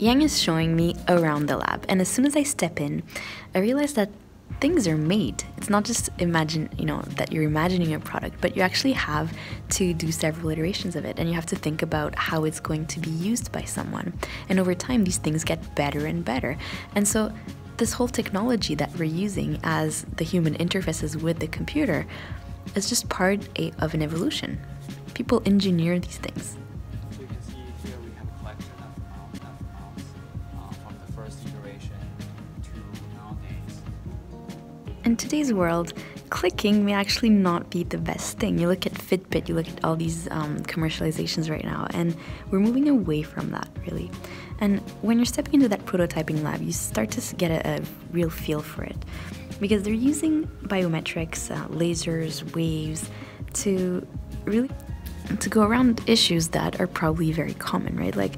Yang is showing me around the lab, and as soon as I step in, I realize that things are made. It's not just imagine, you know, that you're imagining a product, but you actually have to do several iterations of it and you have to think about how it's going to be used by someone. And over time these things get better and better. And so this whole technology that we're using as the human interfaces with the computer is just part of an evolution. People engineer these things. In today's world, clicking may actually not be the best thing. You look at Fitbit, you look at all these um, commercializations right now, and we're moving away from that really. And when you're stepping into that prototyping lab, you start to get a, a real feel for it because they're using biometrics, uh, lasers, waves to really to go around issues that are probably very common, right? Like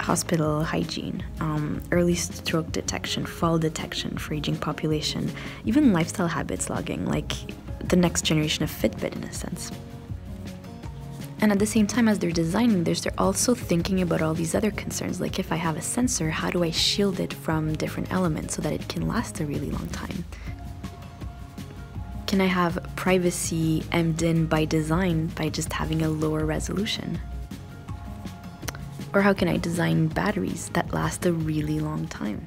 hospital hygiene, um, early stroke detection, fall detection for aging population, even lifestyle habits logging, like the next generation of Fitbit in a sense. And at the same time as they're designing this, they're also thinking about all these other concerns, like if I have a sensor, how do I shield it from different elements so that it can last a really long time? Can I have privacy embedded in by design by just having a lower resolution? Or how can I design batteries that last a really long time?